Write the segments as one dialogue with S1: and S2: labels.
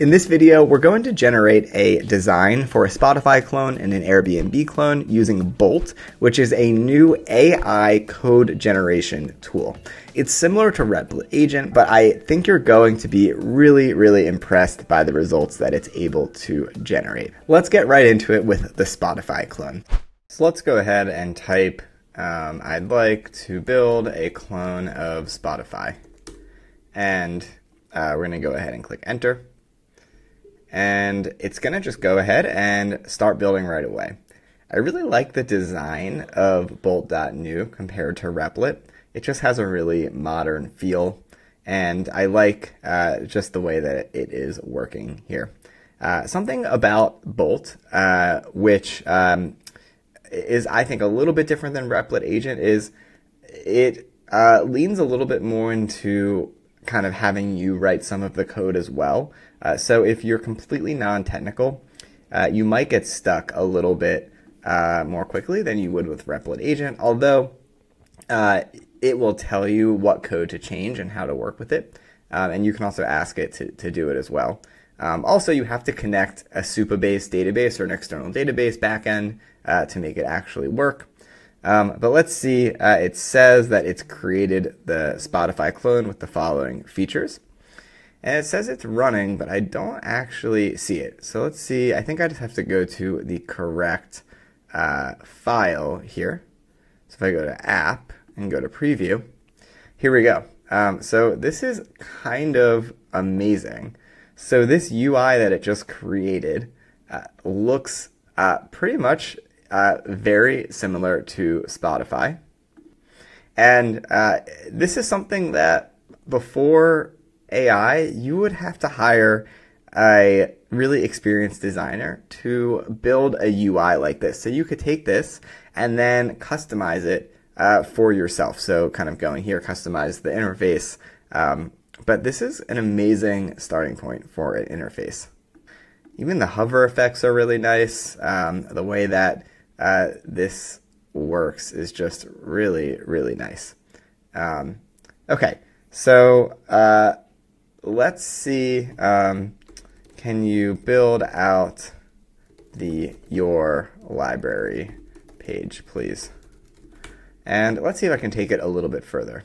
S1: In this video, we're going to generate a design for a Spotify clone and an Airbnb clone using Bolt, which is a new AI code generation tool. It's similar to Replit Agent, but I think you're going to be really, really impressed by the results that it's able to generate. Let's get right into it with the Spotify clone. So let's go ahead and type, um, I'd like to build a clone of Spotify. And uh, we're going to go ahead and click enter and it's going to just go ahead and start building right away. I really like the design of Bolt.new compared to Replit. It just has a really modern feel, and I like uh, just the way that it is working here. Uh, something about Bolt, uh, which um, is I think a little bit different than Replit Agent, is it uh, leans a little bit more into kind of having you write some of the code as well. Uh, so if you're completely non-technical, uh, you might get stuck a little bit uh, more quickly than you would with Replit Agent, although uh, it will tell you what code to change and how to work with it. Um, and you can also ask it to, to do it as well. Um, also, you have to connect a Supabase database or an external database backend uh, to make it actually work. Um, but let's see, uh, it says that it's created the Spotify clone with the following features. And it says it's running, but I don't actually see it. So let's see, I think I just have to go to the correct uh, file here. So if I go to app and go to preview, here we go. Um, so this is kind of amazing. So this UI that it just created uh, looks uh, pretty much uh, very similar to Spotify. And uh, this is something that before AI, you would have to hire a really experienced designer to build a UI like this. So you could take this and then customize it uh, for yourself. So kind of going here, customize the interface. Um, but this is an amazing starting point for an interface. Even the hover effects are really nice. Um, the way that uh, this works is just really, really nice. Um, okay, so uh, let's see. Um, can you build out the your library page, please? And let's see if I can take it a little bit further.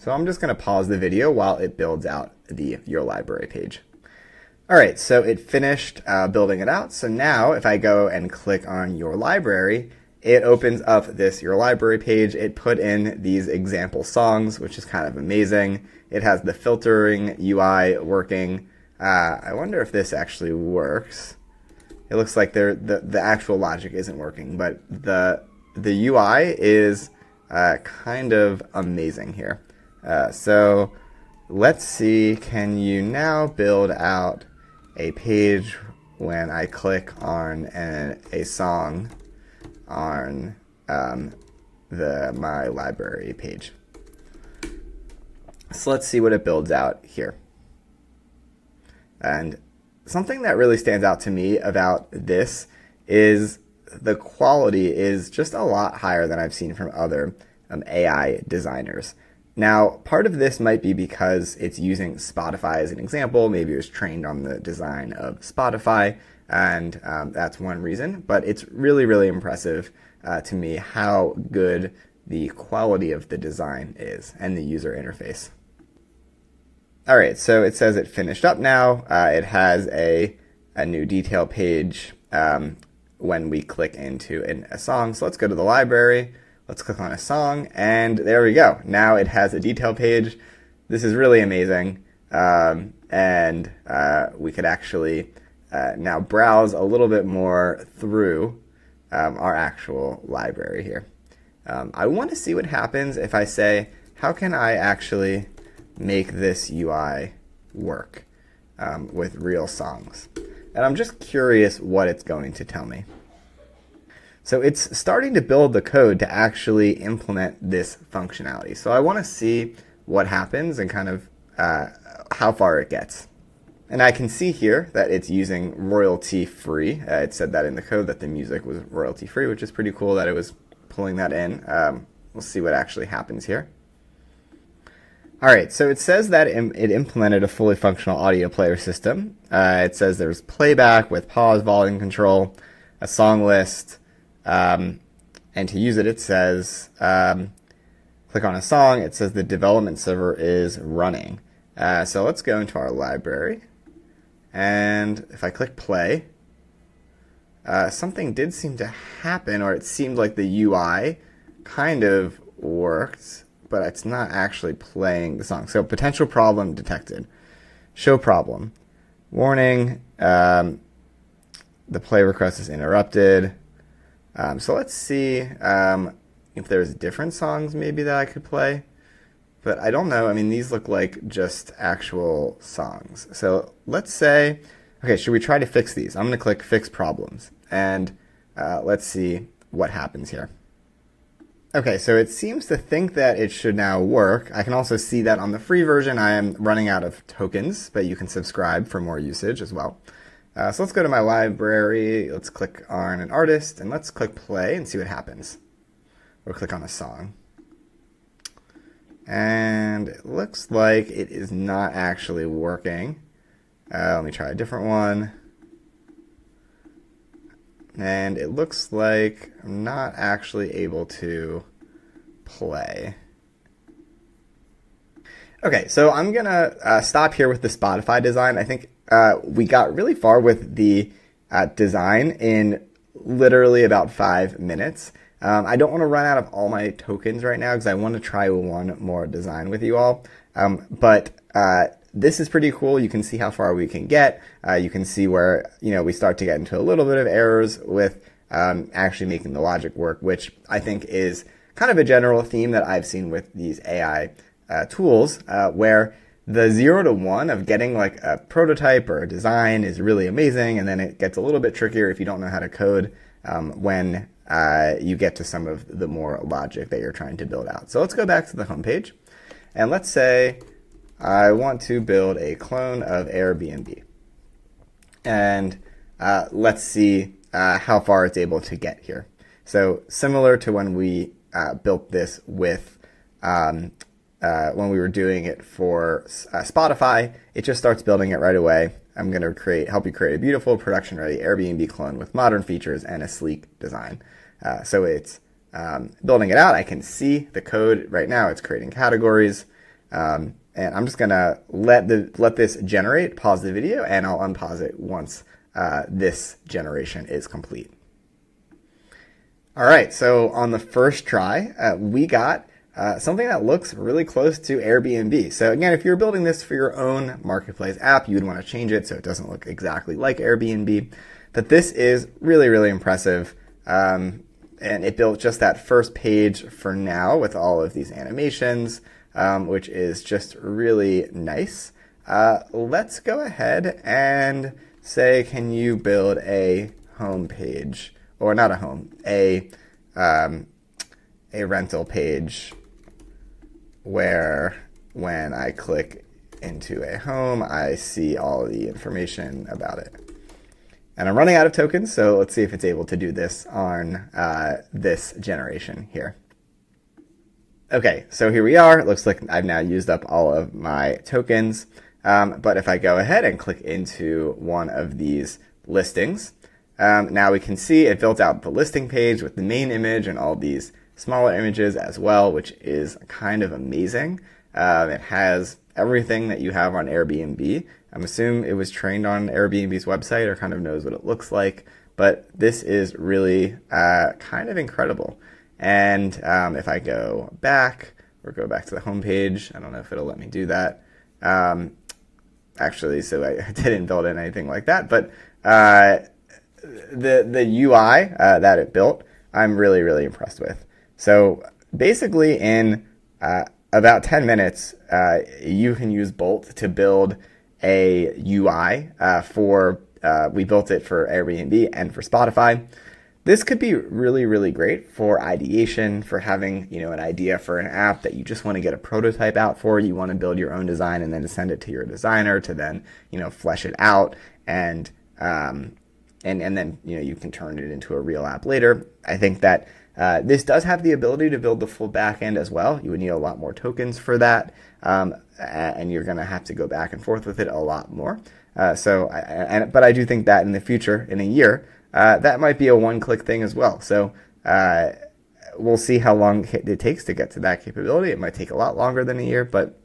S1: So I'm just going to pause the video while it builds out the your library page. All right, so it finished uh, building it out. So now if I go and click on your library, it opens up this your library page. It put in these example songs, which is kind of amazing. It has the filtering UI working. Uh, I wonder if this actually works. It looks like the the actual logic isn't working, but the the UI is uh, kind of amazing here. Uh, so let's see. Can you now build out a page when I click on an, a song on um, the my library page. So let's see what it builds out here. And something that really stands out to me about this is the quality is just a lot higher than I've seen from other um, AI designers. Now, part of this might be because it's using Spotify as an example. Maybe it was trained on the design of Spotify, and um, that's one reason. But it's really, really impressive uh, to me how good the quality of the design is and the user interface. All right, so it says it finished up now. Uh, it has a, a new detail page um, when we click into an, a song. So let's go to the library. Let's click on a song, and there we go. Now it has a detail page. This is really amazing, um, and uh, we could actually uh, now browse a little bit more through um, our actual library here. Um, I want to see what happens if I say, how can I actually make this UI work um, with real songs? And I'm just curious what it's going to tell me. So it's starting to build the code to actually implement this functionality. So I want to see what happens and kind of uh, how far it gets. And I can see here that it's using royalty free. Uh, it said that in the code that the music was royalty free, which is pretty cool that it was pulling that in. Um, we'll see what actually happens here. All right, so it says that it implemented a fully functional audio player system. Uh, it says there's playback with pause, volume control, a song list, um, and to use it, it says um, click on a song. It says the development server is running. Uh, so let's go into our library, and if I click play, uh, something did seem to happen, or it seemed like the UI kind of worked but it's not actually playing the song. So potential problem detected. Show problem. Warning. Um, the play request is interrupted. Um, so let's see um, if there's different songs maybe that I could play. But I don't know. I mean, these look like just actual songs. So let's say, okay, should we try to fix these? I'm going to click Fix Problems. And uh, let's see what happens here. Okay, so it seems to think that it should now work. I can also see that on the free version I am running out of tokens, but you can subscribe for more usage as well. Uh, so let's go to my library, let's click on an artist, and let's click play and see what happens. Or click on a song. And it looks like it is not actually working. Uh, let me try a different one. And it looks like I'm not actually able to play. Okay, so I'm gonna uh, stop here with the Spotify design. I think uh, we got really far with the uh, design in literally about five minutes. Um, I don't want to run out of all my tokens right now because I want to try one more design with you all. Um, but uh, this is pretty cool. You can see how far we can get. Uh, you can see where you know we start to get into a little bit of errors with um, actually making the logic work, which I think is kind of a general theme that I've seen with these AI uh, tools, uh, where the zero to one of getting like a prototype or a design is really amazing, and then it gets a little bit trickier if you don't know how to code um, when uh, you get to some of the more logic that you're trying to build out. So let's go back to the homepage, and let's say I want to build a clone of Airbnb. And uh, let's see uh, how far it's able to get here. So similar to when we uh, built this with um, uh, when we were doing it for uh, Spotify, it just starts building it right away. I'm going to create help you create a beautiful production ready Airbnb clone with modern features and a sleek design. Uh, so it's um, building it out. I can see the code right now. It's creating categories. Um, and I'm just gonna let the let this generate, pause the video, and I'll unpause it once uh, this generation is complete. All right, so on the first try, uh, we got uh, something that looks really close to Airbnb. So again, if you're building this for your own marketplace app, you would want to change it so it doesn't look exactly like Airbnb. But this is really, really impressive. Um, and it built just that first page for now with all of these animations um, which is just really nice. Uh, let's go ahead and say, can you build a home page, or not a home, a um, a rental page where when I click into a home, I see all the information about it. And I'm running out of tokens, so let's see if it's able to do this on uh, this generation here. Okay, so here we are. It looks like I've now used up all of my tokens. Um, but if I go ahead and click into one of these listings, um, now we can see it built out the listing page with the main image and all these smaller images as well, which is kind of amazing. Uh, it has everything that you have on Airbnb. I'm assuming it was trained on Airbnb's website or kind of knows what it looks like, but this is really uh, kind of incredible. And um, if I go back or go back to the homepage, I don't know if it'll let me do that. Um, actually, so I didn't build in anything like that, but uh, the the UI uh, that it built, I'm really really impressed with. So basically, in uh, about 10 minutes, uh, you can use Bolt to build a UI uh, for. Uh, we built it for Airbnb and for Spotify. This could be really, really great for ideation, for having, you know, an idea for an app that you just want to get a prototype out for. You want to build your own design and then send it to your designer to then, you know, flesh it out and, um, and, and then, you know, you can turn it into a real app later. I think that Uh, this does have the ability to build the full backend as well. You would need a lot more tokens for that, um, and you're going to have to go back and forth with it a lot more. Uh, so, and, but I do think that in the future, in a year, uh, that might be a one-click thing as well. So uh, we'll see how long it takes to get to that capability. It might take a lot longer than a year, but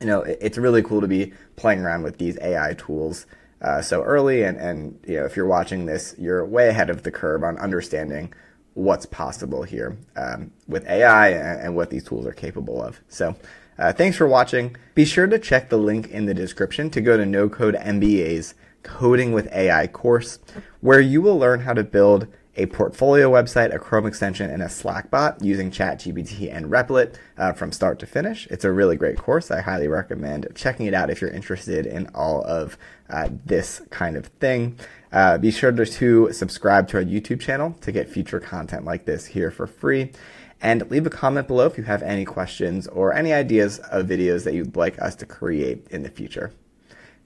S1: you know, it's really cool to be playing around with these AI tools uh, so early. And, and you know, if you're watching this, you're way ahead of the curve on understanding what's possible here um, with AI and, what these tools are capable of. So. Uh, thanks for watching. Be sure to check the link in the description to go to No Code MBA's Coding with AI course, where you will learn how to build a portfolio website, a Chrome extension, and a Slack bot using ChatGPT and Replit uh, from start to finish. It's a really great course. I highly recommend checking it out if you're interested in all of uh, this kind of thing. Uh, be sure to, to subscribe to our YouTube channel to get future content like this here for free. And leave a comment below if you have any questions or any ideas of videos that you'd like us to create in the future.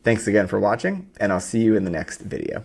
S1: Thanks again for watching, and I'll see you in the next video.